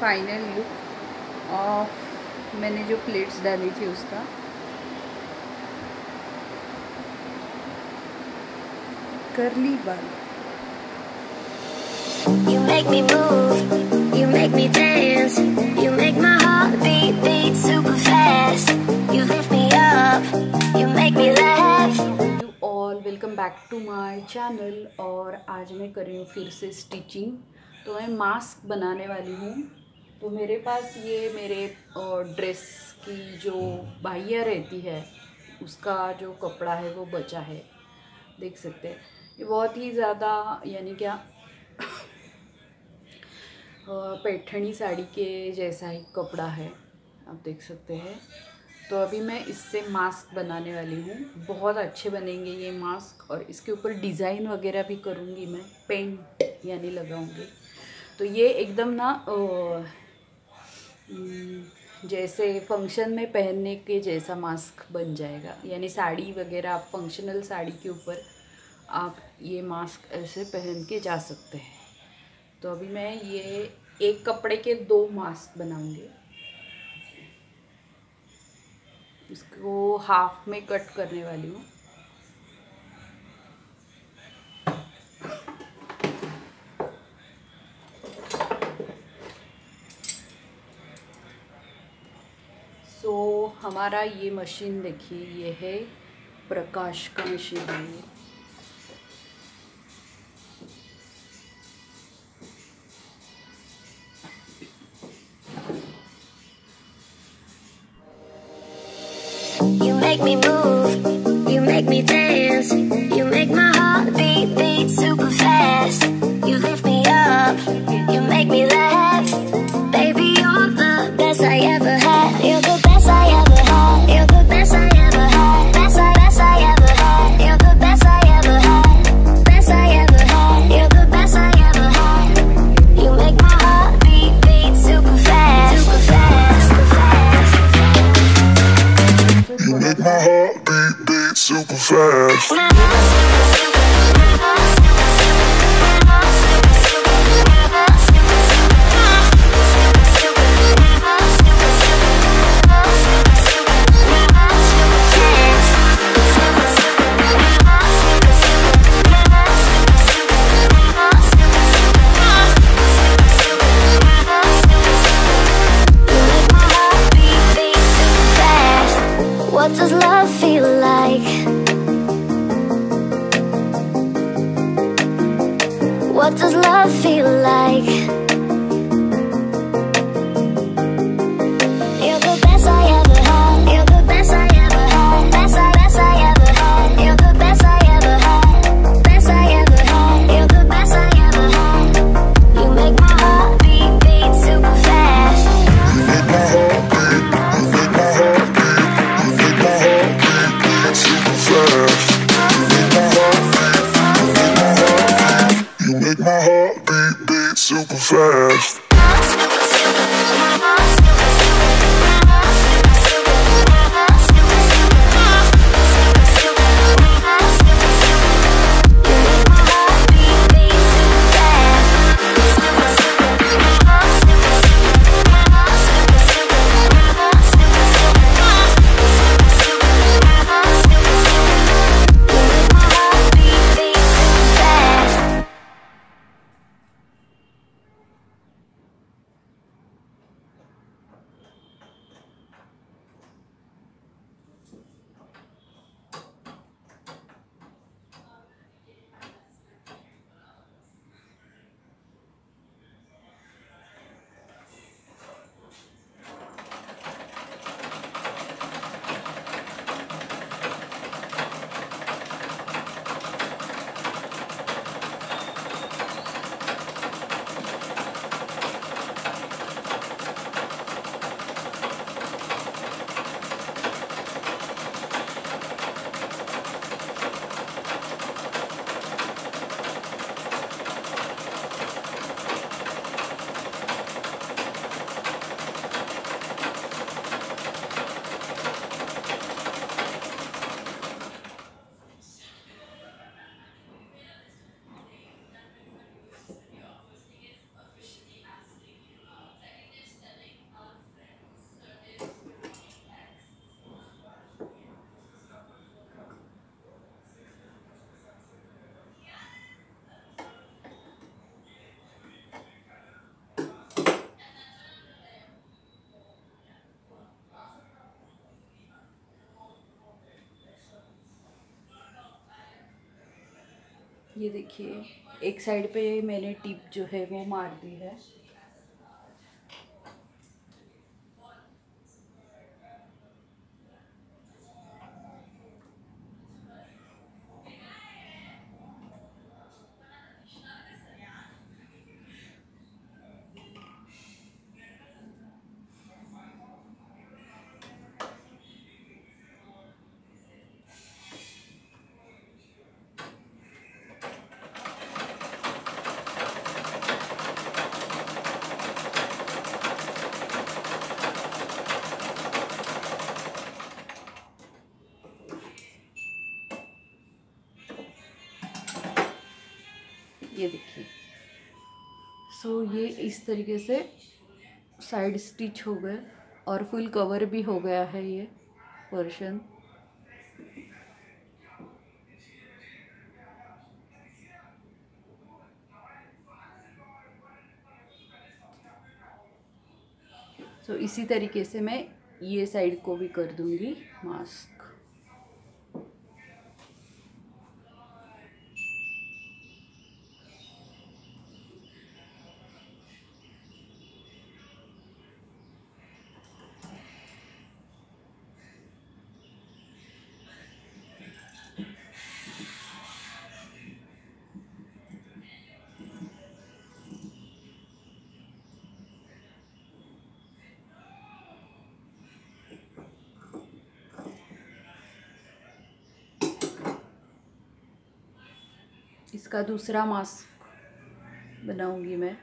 Final look of मैंने जो plates डाली थी उसका करली बाल You make me move, you make me dance, you make my heart beat beat super fast. You lift me up, you make me laugh. You all welcome back to my channel और आज मैं कर रही हूँ फिर से stitching तो मैं मास्क बनाने वाली हूँ तो मेरे पास ये मेरे ड्रेस की जो बाहिया रहती है, उसका जो कपड़ा है वो बचा है। देख सकते हैं। ये बहुत ही ज़्यादा यानी क्या पैठणी साड़ी के जैसा ही कपड़ा है। आप देख सकते हैं। तो अभी मैं इससे मास्क बनाने वाली हूँ। बहुत अच्छे बनेंगे ये मास्क और इसके ऊपर डिज़ाइन वगैरह भी करूँगी मैं। पेंट यानी लगाऊँगी। तो ये एकदम ना जैसे फ़ंक्शन में पहनने के जैसा मास्क बन जाएगा। यानी साड़ी वगैरह, आप फंक्शनल साड़ी के ऊपर आप ये मास्क ऐसे पहन के जा सकते हैं। तो अभी मैं ये एक कपड़े के दो मास्क बनाऊँगी। इसको हाफ़ में कट करने वाली हूँ सो हमारा ये मशीन देखिए ये है प्रकाश का मशीन है ये। You make me move, my heart beat beat super fast. fast. ये देखिए एक साइड पे मैंने टिप जो है वो मार दी है। ये देखिए। सो so, ये इस तरीके से साइड स्टिच हो गए और फुल कवर भी हो गया है ये पोर्शन तो इसी तरीके से मैं ये साइड को भी कर दूँगी मास्क इसका दूसरा मास्क बनाऊँगी मैं।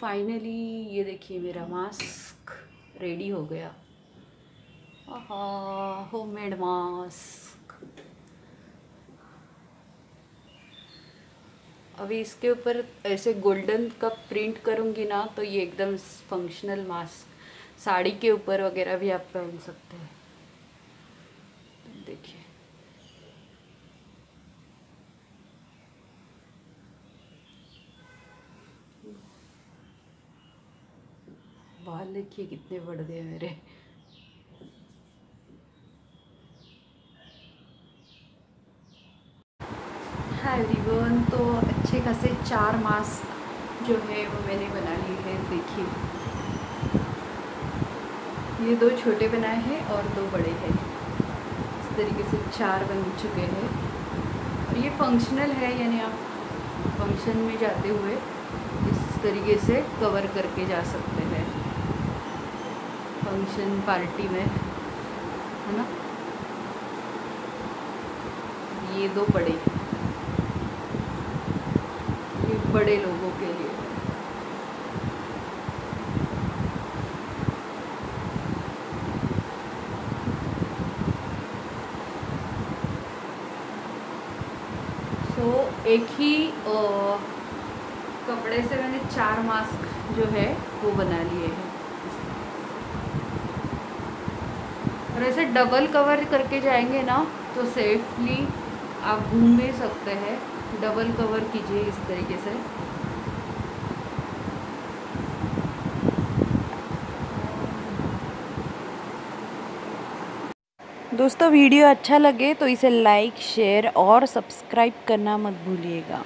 फाइनली ये देखिए मेरा मास्क रेडी हो गया। होम मेड मास्क अभी इसके ऊपर ऐसे गोल्डन का प्रिंट करूँगी ना तो ये एकदम फंक्शनल मास्क साड़ी के ऊपर वगैरह भी आप पहन सकते हैं देखिए बाल देखिए कितने बढ़ गए मेरे। हाय तो अच्छे खासे चार मास्क जो है, वो मैंने बना लिए हैं, देखिए। ये दो छोटे बनाए हैं और दो बड़े हैं। इस तरीके से चार बन चुके हैं। और ये फंक्शनल है, यानी आप फ़ंक्शन में जाते हुए इस तरीके से कवर करके जा सकते हैं। फ़ंक्शन पार्टी में है ना? ये दो बड़े ये बड़े लोगों के लिए। सो so, एक ही ओ, कपड़े से मैंने चार मास्क जो है वो बना लिए। और ऐसे डबल कवर करके जाएँगे ना तो सेफली आप घूम भी सकते हैं। डबल कवर कीजिए इस तरीके से। दोस्तों, वीडियो अच्छा लगे तो इसे लाइक शेयर और सब्सक्राइब करना मत भूलिएगा।